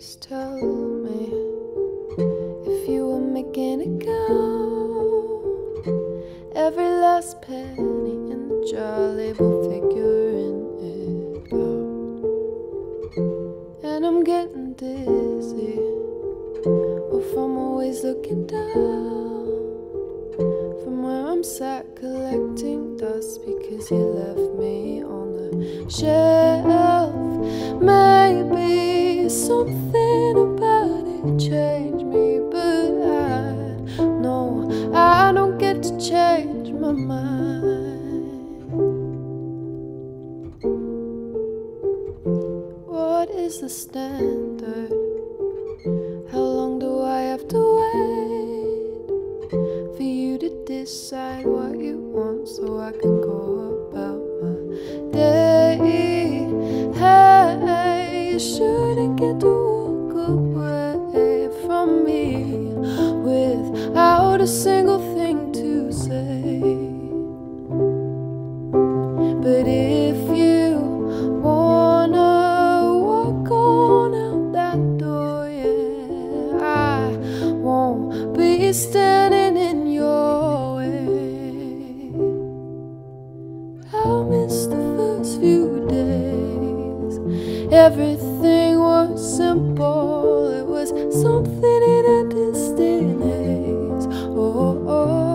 Just tell me if you were making it go. Every last penny in the jar, label figuring it out. And I'm getting dizzy, or from always looking down. From where I'm sat collecting dust because you left me on the shelf. Is the standard? How long do I have to wait for you to decide what you want so I can go about my day? Hey, you shouldn't get to walk away from me without a single thing to say. But if Everything was simple. It was something in a distant haze. Oh, oh.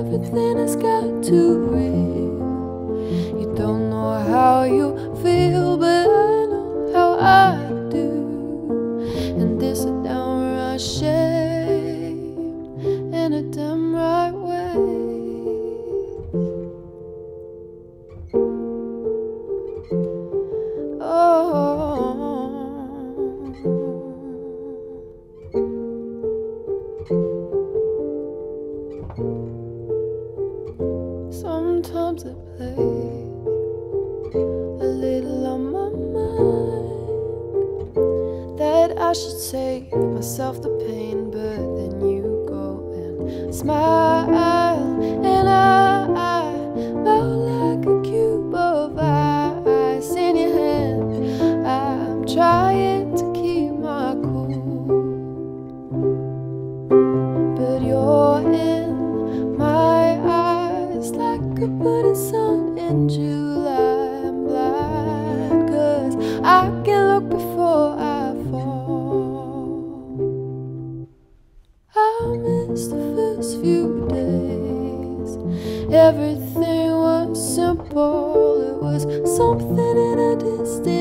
everything has got too real. You don't know how you sometimes I play a little on my mind that I should save myself the pain, but then you go and smile, and I, the first few days. Everything was simple. It was something in a distant